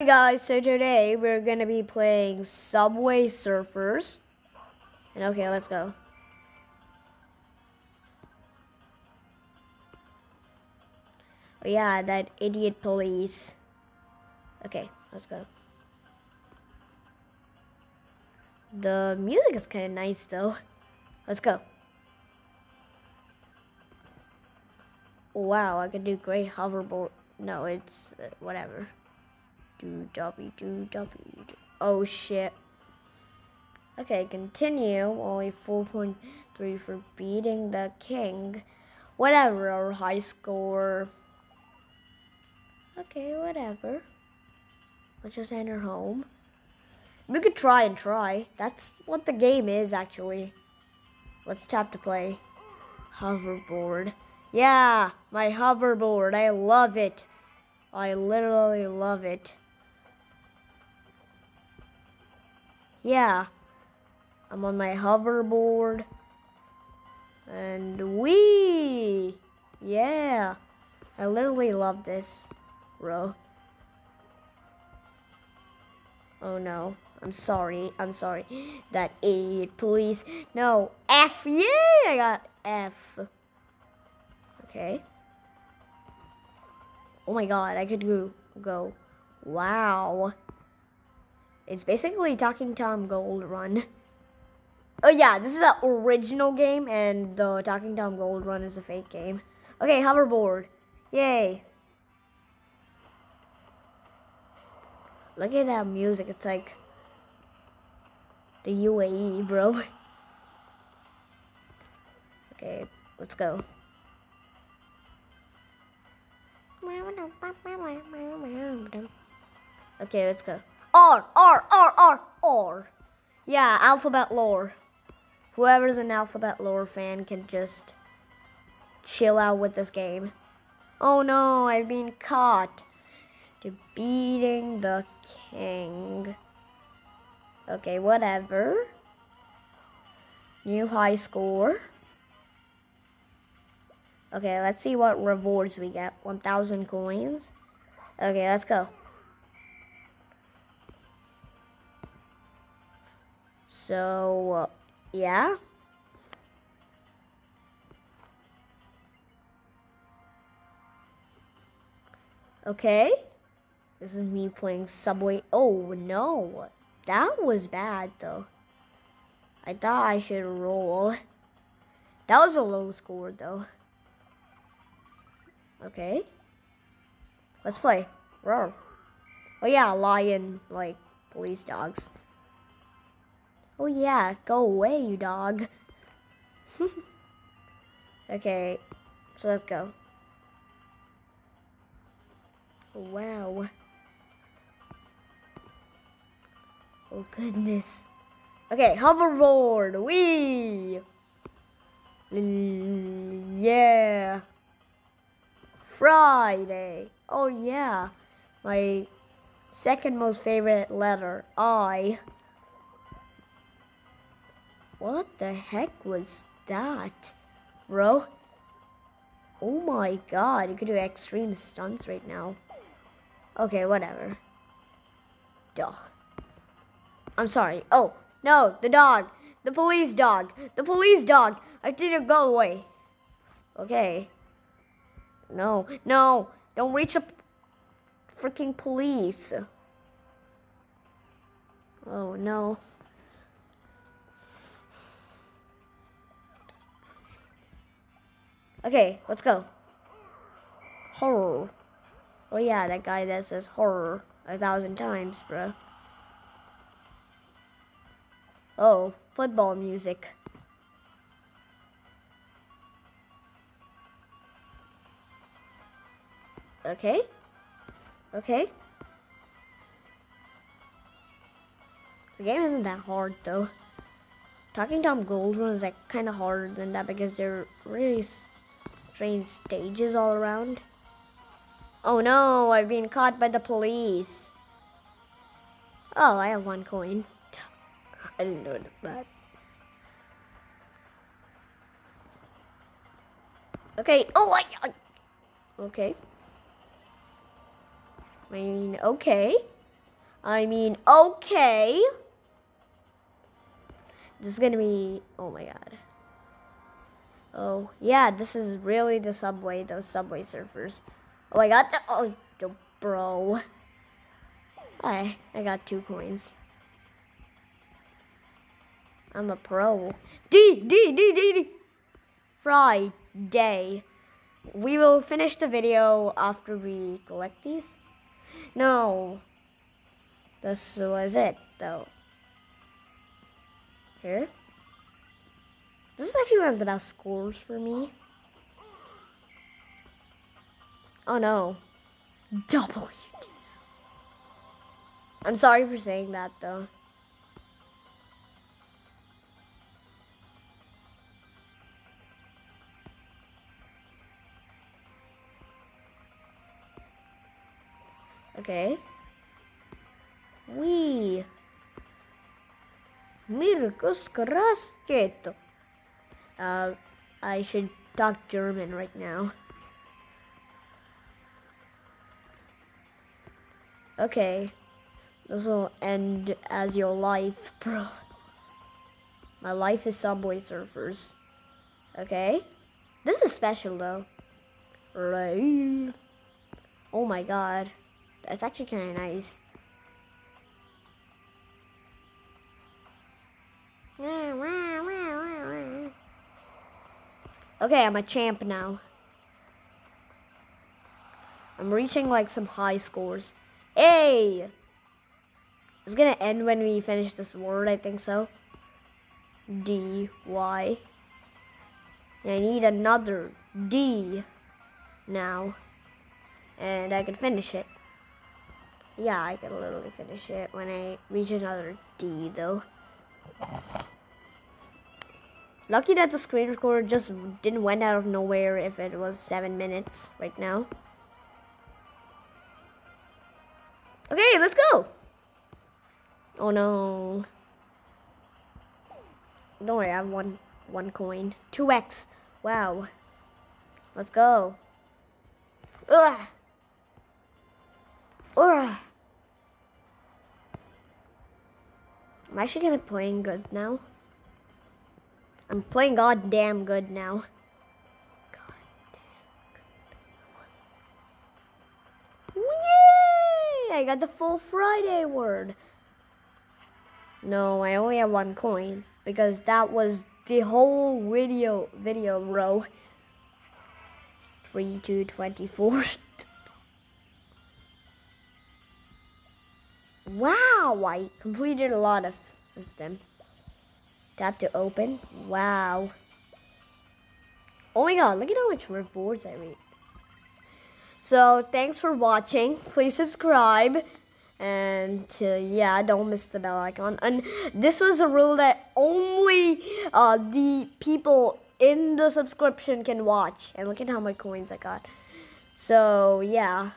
Hey guys, so today we're gonna be playing Subway Surfers. And okay, let's go. Oh yeah, that idiot police. Okay, let's go. The music is kind of nice though. Let's go. Wow, I can do great hoverboard. No, it's uh, whatever. Do W do W. Oh shit. Okay, continue. Only 4.3 for beating the king. Whatever, our high score. Okay, whatever. Let's just enter home. We could try and try. That's what the game is, actually. Let's tap to play. Hoverboard. Yeah, my hoverboard. I love it. I literally love it. Yeah. I'm on my hoverboard. And we Yeah. I literally love this, bro. Oh no. I'm sorry. I'm sorry. That idiot please. No. F. Yeah, I got F. Okay. Oh my god, I could go go. Wow. It's basically Talking Tom Gold Run. Oh yeah, this is the original game and the Talking Tom Gold Run is a fake game. Okay, hoverboard. Yay. Look at that music. It's like the UAE, bro. Okay, let's go. Okay, let's go. R, R, R, R, R. Yeah, alphabet lore. Whoever's an alphabet lore fan can just chill out with this game. Oh no, I've been caught. Defeating the king. Okay, whatever. New high score. Okay, let's see what rewards we get. 1,000 coins. Okay, let's go. So, yeah. Okay. This is me playing Subway. Oh, no. That was bad, though. I thought I should roll. That was a low score, though. Okay. Let's play. Roar. Oh yeah, lion, like, police dogs. Oh yeah, go away, you dog. okay, so let's go. Wow. Oh goodness. Okay, hoverboard. Wee. Yeah. Friday. Oh yeah. My second most favorite letter, I. What the heck was that? Bro? Oh my god, you could do extreme stunts right now. Okay, whatever. Duh. I'm sorry. Oh, no, the dog. The police dog. The police dog. I didn't go away. Okay. No, no, don't reach a freaking police. Oh no. Okay, let's go. Horror. Oh yeah, that guy that says horror a thousand times, bro. Oh, football music. Okay. Okay. The game isn't that hard though. Talking Tom Gold Run is like kind of harder than that because they're really strange stages all around. Oh no, I've been caught by the police. Oh, I have one coin. I didn't know that. Okay. Oh, I, I- Okay. I mean, okay. I mean, okay. This is gonna be, oh my god. Oh, yeah, this is really the subway, those subway surfers. Oh, I got, the, oh, the bro. I, I got two coins. I'm a pro. D, D, D, D, D. Friday. We will finish the video after we collect these. No. This was it, though. Here? This is actually one of the best scores for me. Oh no. W. I'm sorry for saying that though. Okay. We. Mirkus Krasketo. Uh, I should talk German right now. Okay. This will end as your life, bro. My life is Subway Surfers. Okay? This is special, though. Right. Oh my god. That's actually kind of nice. Okay, I'm a champ now. I'm reaching like some high scores. Hey! It's gonna end when we finish this word, I think so. D, Y. I need another D now. And I can finish it. Yeah, I can literally finish it when I reach another D though. Lucky that the screen recorder just didn't went out of nowhere if it was seven minutes right now. Okay, let's go. Oh no. Don't worry, I have one one coin. 2x. Wow. Let's go. Ugh. Ugh. I'm actually gonna playing good now. I'm playing goddamn good now. Yay! I got the full Friday word. No, I only have one coin because that was the whole video video row. 3 to 24. wow, I completed a lot of, of them. Tap to open. Wow. Oh my god, look at how much rewards I read. So, thanks for watching. Please subscribe. And uh, yeah, don't miss the bell icon. And this was a rule that only uh, the people in the subscription can watch. And look at how many coins I got. So, yeah.